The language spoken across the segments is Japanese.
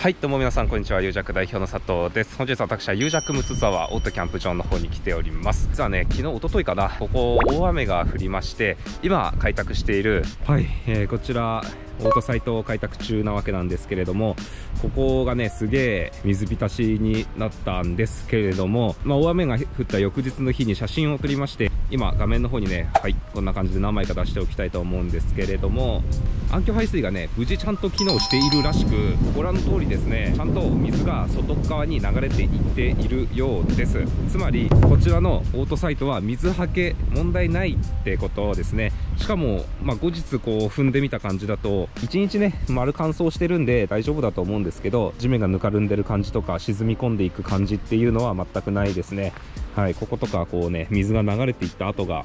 はいどうも皆さんこんにちは。有弱代表の佐藤です。本日私は U ジャックムツ沢オートキャンプ場の方に来ております。実はね昨日一昨日かなここ大雨が降りまして今開拓しているはい、えー、こちらオートサイトを開拓中なわけなんですけれどもここがねすげえ水浸しになったんですけれども、まあ、大雨が降った翌日の日に写真を撮りまして今画面の方にねはいこんな感じで何枚か出しておきたいと思うんですけれども暗渠排水がね無事ちゃんと機能しているらしくご覧の通りですねちゃんと水が外側に流れていっているようです。つまりこちらのオートサイトは水はけ問題ないってことですね。しかも、まあ、後日こう踏んでみた感じだと1日ね丸乾燥してるんで大丈夫だと思うんですけど地面がぬかるんでる感じとか沈み込んでいく感じっていうのは全くないですね。はいこことかこうね水が流れていった跡が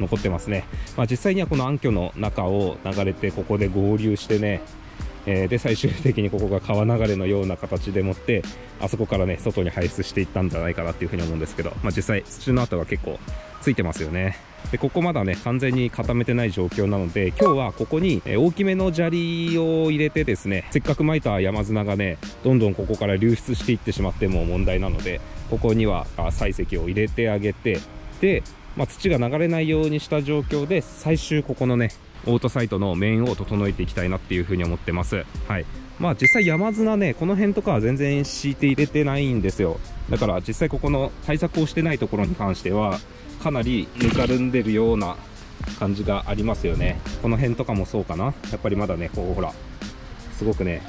残ってますね、まあ、実際にはこの暗渠の中を流れてここで合流してねえー、で最終的にここが川流れのような形でもってあそこからね外に排出していったんじゃないかなっていうふうに思うんですけど、まあ、実際土の跡が結構ついてますよね。でここまだね完全に固めてない状況なので今日はここに大きめの砂利を入れてですねせっかく撒いた山砂がねどんどんここから流出していってしまっても問題なのでここには採石を入れてあげてで、まあ、土が流れないようにした状況で最終ここのねオートサイトの面を整えていきたいなっていうふうに思ってます。はい。まあ実際山砂ねこの辺とかは全然敷いて入れてないんですよ。だから実際ここの対策をしてないところに関してはかなりぬかるんでるような感じがありますよね。この辺とかもそうかな。やっぱりまだねこうほらすごくね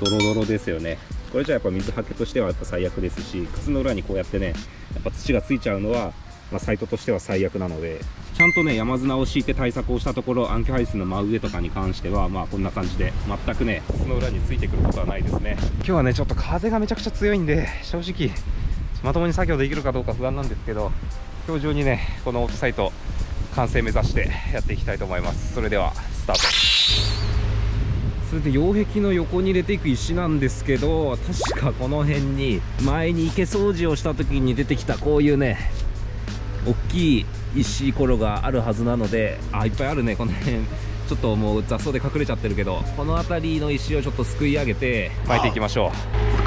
ドロドロですよね。これじゃやっぱ水はけとしてはやっぱ最悪ですし靴の裏にこうやってねやっぱ土がついちゃうのは、まあ、サイトとしては最悪なのでちゃんとね山砂を敷いて対策をしたところ暗渠排水の真上とかに関してはまあこんな感じで全くね靴の裏についてくることはないですね。今日はねちょっと風がめちゃくちゃ強いんで正直まともに作業できるかどうか不安なんですけど今日中にねこのオートサイト完成目指してやっていきたいと思います。それではスタート。それで擁壁の横に入れていく石なんですけど確かこの辺に前に池掃除をした時に出てきたこういうね大きい石ころがあるはずなのであいっぱいあるねこの辺。ちょっともう雑草で隠れちゃってるけどこの辺りの石をちょっとすくい上げて巻いていきましょう。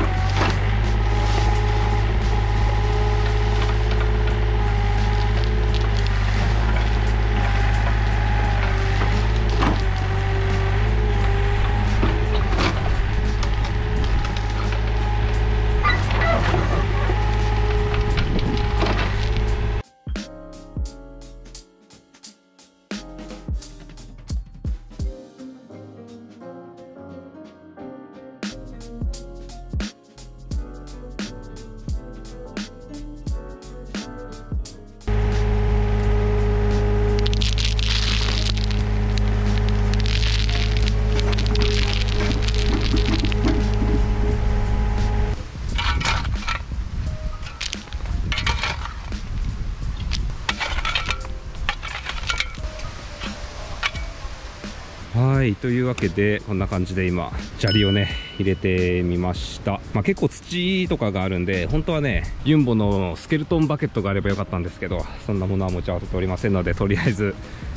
はいというわけでこんな感じで今砂利をね入れてみました、まあ、結構土とかがあるんで本当はねユンボのスケルトンバケットがあればよかったんですけどそんなものは持ち合わせておりませんのでとりあえず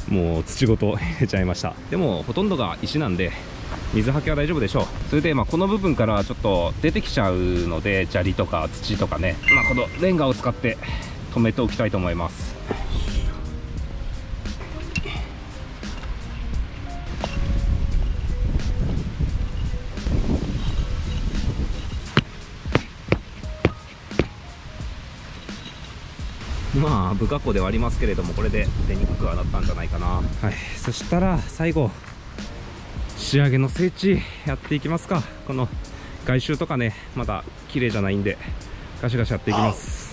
もう土ごと入れちゃいました。でもほとんどが石なんで水はけは大丈夫でしょう。それでまあこの部分からちょっと出てきちゃうので砂利とか土とかね。まあこのレンガを使って止めておきたいと思います。まあ不格好ではありますけれどもこれで出にくくはなったんじゃないかな。はい。そしたら最後仕上げの整地やっていきますか。この外周とかねまだ綺麗じゃないんでガシガシやっていきます。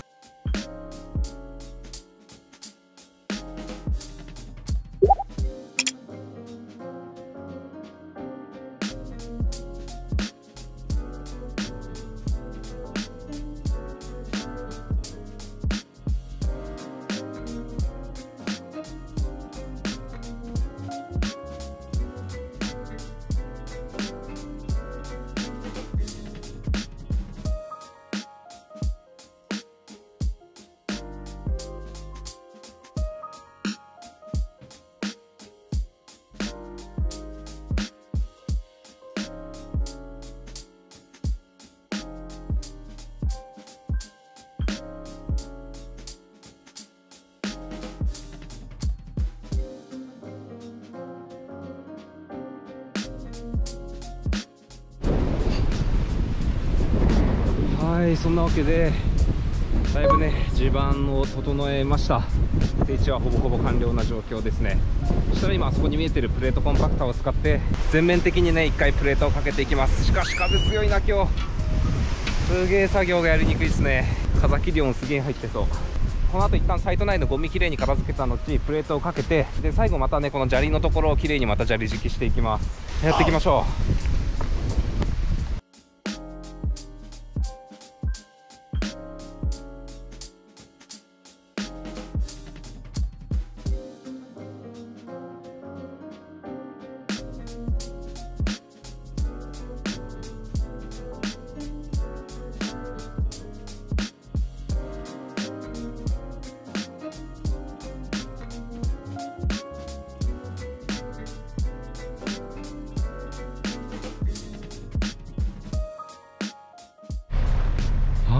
そんなわけでだいぶね地盤を整えました。ステージはほぼほぼ完了な状況ですね。そしたら今あそこに見えてるプレートコンパクターを使って全面的にね1回プレートをかけていきます。しかし風強いな今日。すげえ作業がやりにくいですね。風切り音すげえ入ってそう。この後一旦サイト内のゴミきれいに片付けた後プレートをかけてで最後またねこの砂利のところをきれいにまた砂利敷きしていきます。やっていきましょう。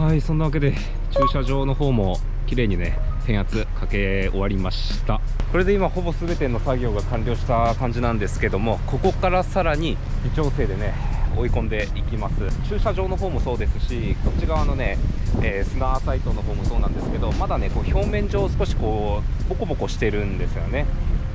はいそんなわけで駐車場の方も綺麗にね転圧かけ終わりました。これで今ほぼ全ての作業が完了した感じなんですけどもここからさらに微調整でね追い込んでいきます。駐車場の方もそうですしこっち側のね、えー、砂サイトの方もそうなんですけどまだねこう表面上少しこうボコボコしてるんですよね。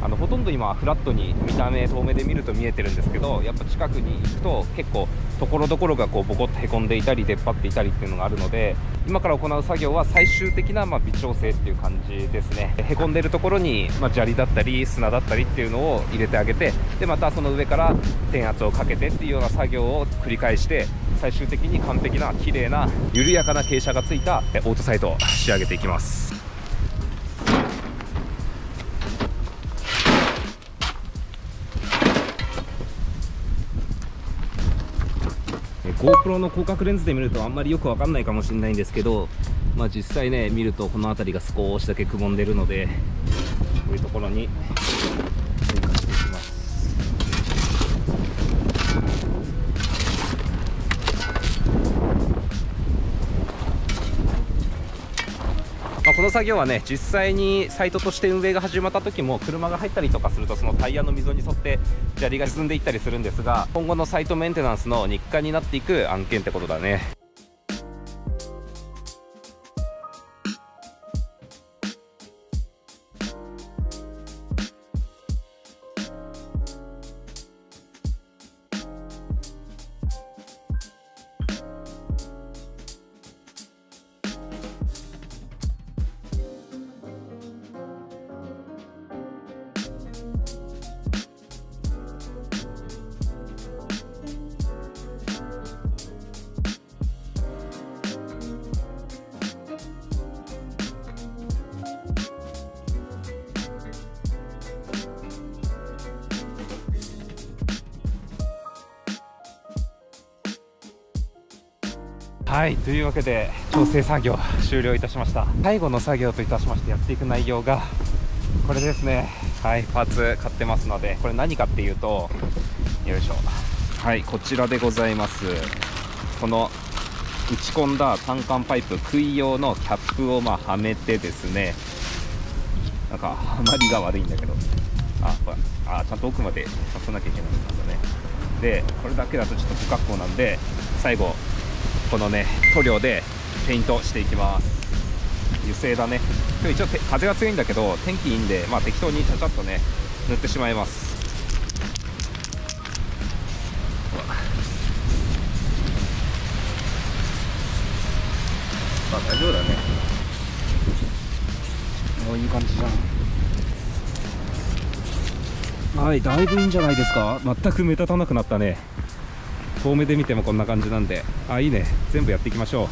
あのほとんど今フラットに見た目遠目で見ると見えてるんですけどやっぱ近くに行くと結構ところどころがこうボコッとへこんでいたり出っ張っていたりっていうのがあるので今から行う作業は最終的なま微調整っていう感じですね。へこんでるところにま砂利だったり砂だったりっていうのを入れてあげてでまたその上から電圧をかけてっていうような作業を繰り返して最終的に完璧な綺麗な緩やかな傾斜がついたオートサイトを仕上げていきます。GoPro の広角レンズで見るとあんまりよくわかんないかもしれないんですけど、まあ、実際ね見るとこの辺りが少しだけくぼんでるのでこういうところにこの作業はね実際にサイトとして運営が始まった時も車が入ったりとかするとそのタイヤの溝に沿って砂利が沈んでいったりするんですが今後のサイトメンテナンスの日課になっていく案件ってことだね。はいというわけで調整作業終了いたしました。最後の作業といたしましてやっていく内容がこれですね。はいパーツ買ってますのでこれ何かっていうとよいしょ。はいこちらでございます。この打ち込んだ単管パイプ杭用のキャップをまあはめてですね。なんかはまりが悪いんだけど。あほらあちゃんと奥までさなきゃいけないんだね。でこれだけだとちょっと不格好なんで最後このね塗料でペイントしていきます。油性だね。今日一応風が強いんだけど天気いいんでまあ適当にちゃちゃっとね塗ってしまいます。まあ大丈夫だね。もういい感じじゃん。はいだいぶいいんじゃないですか。全く目立たなくなったね遠目で見てもこんな感じなんで。あいいね。全部やっていきましょ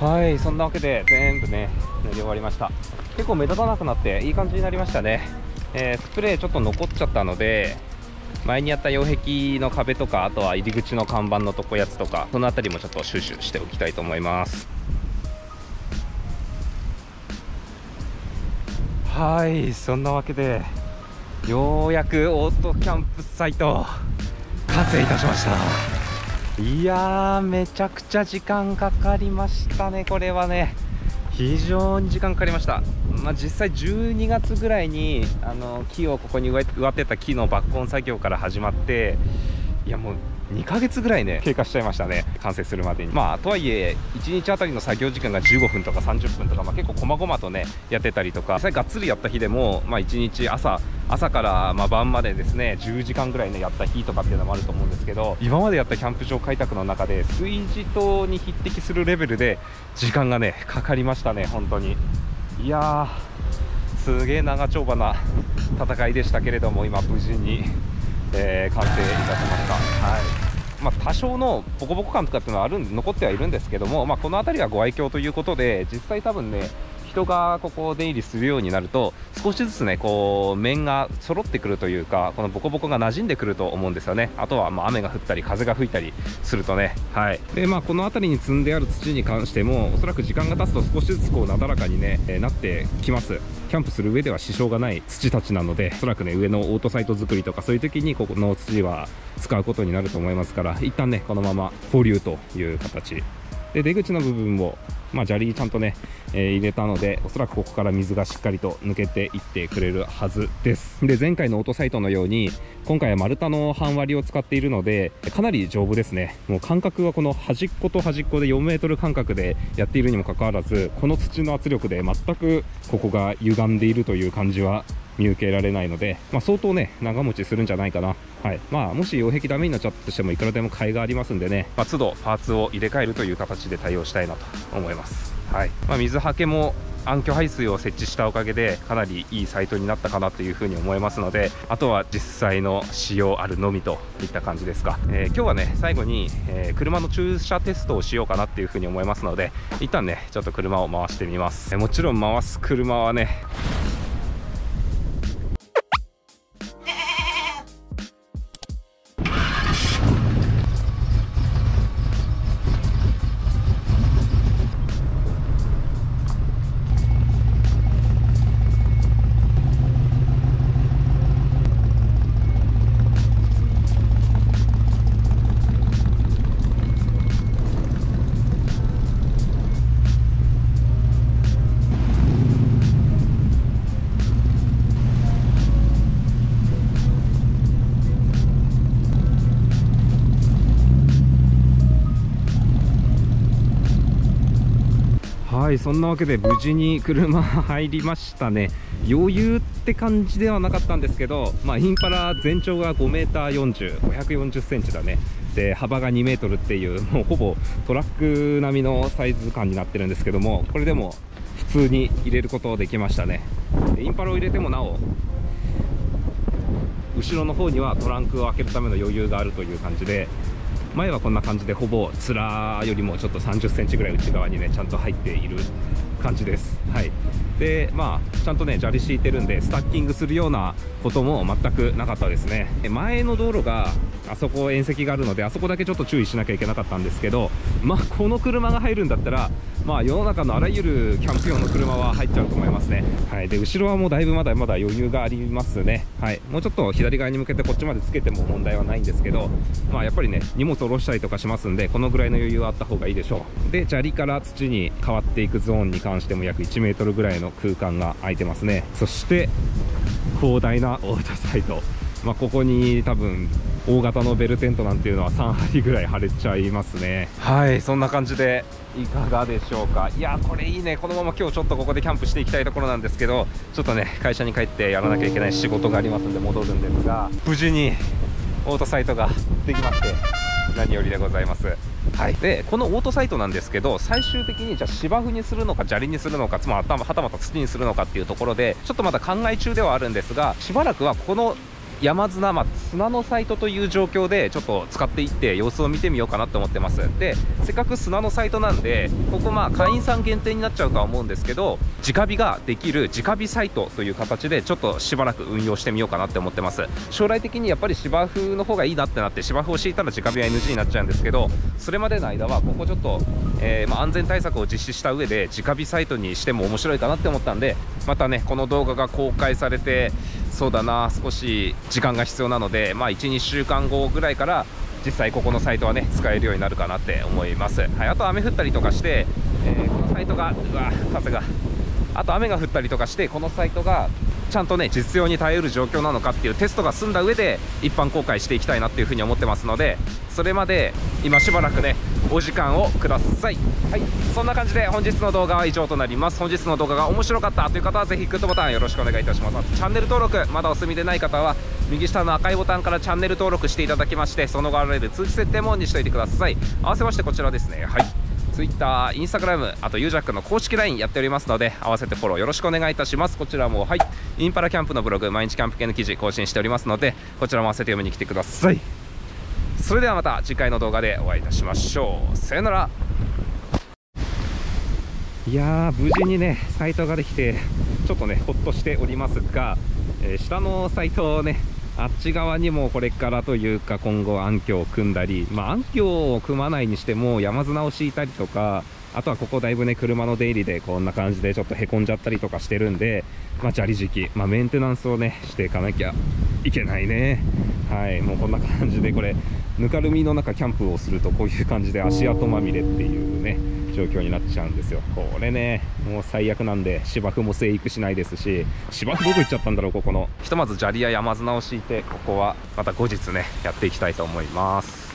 う。はいそんなわけで全部ね塗り終わりました。結構目立たなくなっていい感じになりましたね、えー、スプレーちょっと残っちゃったので前にやった擁壁の壁とかあとは入り口の看板のとこやつとかその辺りもちょっと収集しておきたいと思います。はいそんなわけでようやくオートキャンプサイト完成いたしました。いやーめちゃくちゃ時間かかりましたねこれはね。非常に時間かかりました、まあ、実際12月ぐらいにあの木をここに植えてた木の抜根作業から始まっていやもう2ヶ月ぐらいね経過しちゃいましたね完成するまでに。まあとはいえ1日あたりの作業時間が15分とか30分とか、まあ、結構細々とねやってたりとか実際がっつりやった日でも、まあ、1日朝朝からま晩までですね10時間ぐらいねやった日とかっていうのもあると思うんですけど今までやったキャンプ場開拓の中で炊事島に匹敵するレベルで時間がねかかりましたね本当に。いやーすげえ長丁場な戦いでしたけれども今無事に。えー、完成いたしました。はいまあ、多少のボコボコ感とかっていうのはある残ってはいるんですけども、まあ、この辺りはご愛嬌ということで実際多分ね人がここを出入りするようになると少しずつねこう面が揃ってくるというかこのボコボコが馴染んでくると思うんですよね。あとはま雨が降ったり風が吹いたりするとね。はい。でまあこの辺りに積んである土に関してもおそらく時間が経つと少しずつこうなだらかにね、え、なってきます。キャンプする上では支障がない土たちなのでおそらくね上のオートサイト作りとかそういう時にここの土は使うことになると思いますから一旦ねこのまま放流という形。で出口の部分もまあ、砂利ちゃんとね、えー、入れたのでおそらくここから水がしっかりと抜けていってくれるはずです。で前回のオートサイトのように今回は丸太の半割りを使っているのでかなり丈夫ですね。もう間隔はこの端っこと端っこで4 m 間隔でやっているにもかかわらずこの土の圧力で全くここが歪んでいるという感じは見受けられないので、まあ、相当ね長持ちするんじゃないかな、はい。まあ、もし擁壁ダメになっちゃったとしてもいくらでも買いがありますんでね、まあ、都度パーツを入れ替えるという形で対応したいなと思います、はい。まあ、水はけも暗渠排水を設置したおかげでかなりいいサイトになったかなというふうに思いますのであとは実際の使用あるのみといった感じですが、えー、今日はね最後に、えー、車の駐車テストをしようかなっていうふうに思いますので一旦ねちょっと車を回してみます、えー、もちろん回す車はねいそんなわけで無事に車入りましたね余裕って感じではなかったんですけど、まあ、インパラ全長が 5m40、540センチだね。で、幅が2メートルっていう、もうほぼトラック並みのサイズ感になってるんですけども、これでも普通に入れることできましたね。インパラを入れてもなお、後ろの方にはトランクを開けるための余裕があるという感じで、前はこんな感じでほぼ面よりもちょっと3 0センチぐらい内側にねちゃんと入っている感じです。はい。でまあちゃんとね砂利敷いてるんでスタッキングするようなことも全くなかったですね。前の道路があそこ縁石があるのであそこだけちょっと注意しなきゃいけなかったんですけどまあこの車が入るんだったらまあ世の中のあらゆるキャンプ用の車は入っちゃうと思いますね。はい。で後ろはもうだいぶまだまだ余裕がありますね。はい。もうちょっと左側に向けてこっちまでつけても問題はないんですけどまあやっぱりね荷物下ろしたりとかしますんでこのぐらいの余裕はあった方がいいでしょう。で砂利から土に変わっていくゾーンに関しても約1 m ぐらいのの空間が空いてますね。そして広大なオートサイト。まあ、ここに多分大型のベルテントなんていうのは3針ぐらい貼れちゃいますね。はいそんな感じでいかがでしょうか。いやこれいいね。このまま今日ちょっとここでキャンプしていきたいところなんですけどちょっとね会社に帰ってやらなきゃいけない仕事がありますんで戻るんですが無事にオートサイトができまして何よりでございます。はい、でこのオートサイトなんですけど最終的にじゃあ芝生にするのか砂利にするのかつまりはたまた土にするのかっていうところでちょっとまだ考え中ではあるんですがしばらくはこの山砂、まあ、砂のサイトという状況でちょっと使っていって様子を見てみようかなと思ってます。でせっかく砂のサイトなんでここまあ会員さん限定になっちゃうとは思うんですけど直火ができる直火サイトという形でちょっとしばらく運用してみようかなって思ってます。将来的にやっぱり芝生の方がいいなってなって芝生を敷いたら直火は NG になっちゃうんですけどそれまでの間はここちょっと、えー、まあ、安全対策を実施した上で直火サイトにしても面白いかなって思ったんでまたねこの動画が公開されてそうだな少し時間が必要なので、まあ、12週間後ぐらいから実際ここのサイトはね使えるようになるかなって思います、はい、あと雨降ったりとかして、えー、このサイトがうわ風が。あと雨が降ったりとかしてこのサイトがちゃんとね実用に耐えうる状況なのかっていうテストが済んだ上で一般公開していきたいなっていうふうに思ってますのでそれまで今しばらくねお時間をください。はい。そんな感じで本日の動画は以上となります。本日の動画が面白かったという方はぜひグッドボタンよろしくお願いいたします。チャンネル登録まだお済みでない方は右下の赤いボタンからチャンネル登録していただきましてその後現れる通知設定もオンにしておいてください。合わせましてこちらですね。はい。Twitter、Instagram、あとユージャックの公式 LINE やっておりますので、合わせてフォローよろしくお願いいたします。こちらも、はい、インパラキャンプのブログ、毎日キャンプ系の記事更新しておりますので、こちらも合わせて読みに来てください。それではまた次回の動画でお会いいたしましょう。さよなら。いやー、無事にね、サイトができて、ちょっとね、ほっとしておりますが、えー、下のサイトをね、あっち側にもこれからというか今後暗渠を組んだり、まあ、暗渠を組まないにしても山綱を敷いたりとかあとはここだいぶね車の出入りでこんな感じでちょっとへこんじゃったりとかしてるんで、まあ、砂利時期、まあ、メンテナンスをねしていかなきゃいけないね。はい。もうこんな感じでこれぬかるみの中キャンプをするとこういう感じで足跡まみれっていうね状況になっちゃうんですよ。これねもう最悪なんで芝生も生育しないですし芝生どこ行っちゃったんだろうここの。ひとまず砂利や山砂を敷いてここはまた後日ねやっていきたいと思います。